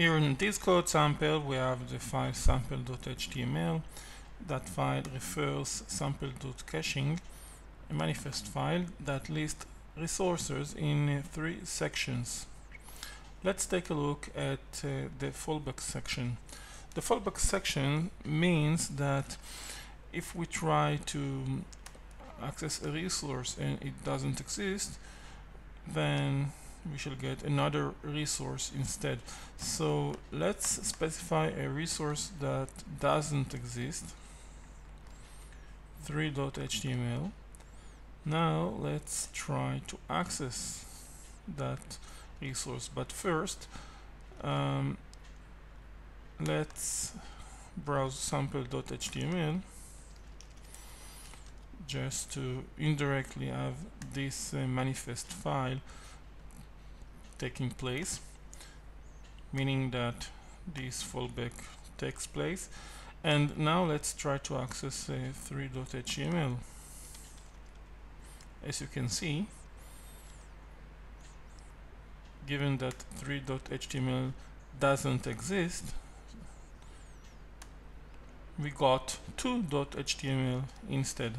Here in this code sample we have the file sample.html. That file refers sample.caching, a manifest file that lists resources in three sections. Let's take a look at uh, the fallback section. The fallback section means that if we try to access a resource and it doesn't exist, then we shall get another resource instead. So let's specify a resource that doesn't exist. 3.html now let's try to access that resource. But first um, let's browse sample.html just to indirectly have this uh, manifest file taking place meaning that this fallback takes place. And now let's try to access uh, 3.html as you can see given that 3.html doesn't exist we got 2.html instead